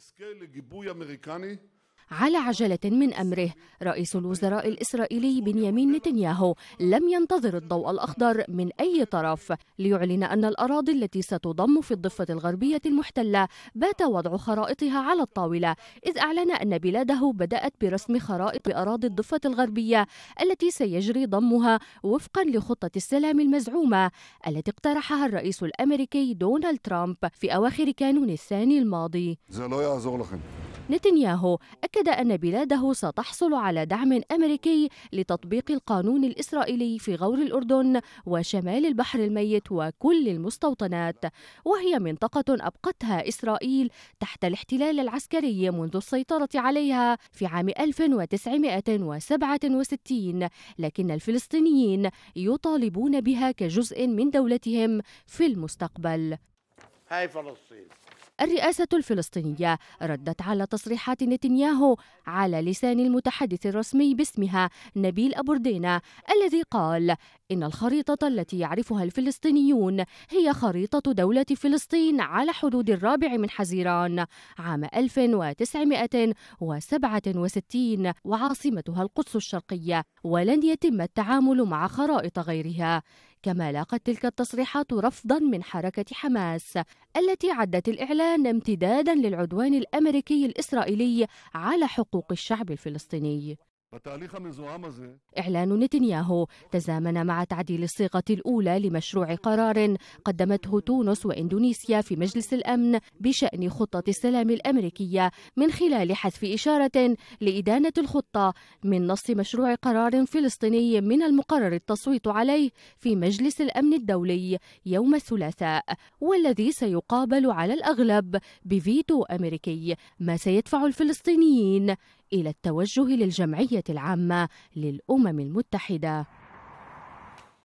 תזכה לגיבוי אמריקני على عجلة من أمره. رئيس الوزراء الإسرائيلي بنيامين نتنياهو لم ينتظر الضوء الأخضر من أي طرف ليعلن أن الأراضي التي ستضم في الضفة الغربية المحتلة بات وضع خرائطها على الطاولة إذ أعلن أن بلاده بدأت برسم خرائط بأراضي الضفة الغربية التي سيجري ضمها وفقا لخطة السلام المزعومة التي اقترحها الرئيس الأمريكي دونالد ترامب في أواخر كانون الثاني الماضي. نتنياهو أكد أن بلاده ستحصل على دعم أمريكي لتطبيق القانون الإسرائيلي في غور الأردن وشمال البحر الميت وكل المستوطنات وهي منطقة أبقتها إسرائيل تحت الاحتلال العسكري منذ السيطرة عليها في عام 1967 لكن الفلسطينيين يطالبون بها كجزء من دولتهم في المستقبل. هاي فلسطين. الرئاسة الفلسطينية ردت على تصريحات نتنياهو على لسان المتحدث الرسمي باسمها نبيل أبوردينا الذي قال إن الخريطة التي يعرفها الفلسطينيون هي خريطة دولة فلسطين على حدود الرابع من حزيران عام 1967 وعاصمتها القدس الشرقية ولن يتم التعامل مع خرائط غيرها. كما لاقت تلك التصريحات رفضا من حركة حماس التي عدت الإعلان امتدادا للعدوان الأمريكي الإسرائيلي على حقوق الشعب الفلسطيني. إعلان نتنياهو تزامن مع تعديل الصيغة الأولى لمشروع قرار قدمته تونس وإندونيسيا في مجلس الأمن بشأن خطة السلام الأمريكية من خلال حذف إشارة لإدانة الخطة من نص مشروع قرار فلسطيني من المقرر التصويت عليه في مجلس الأمن الدولي يوم الثلاثاء والذي سيقابل على الأغلب بفيتو أمريكي ما سيدفع الفلسطينيين إلى التوجه للجمعية العامة للأمم المتحدة.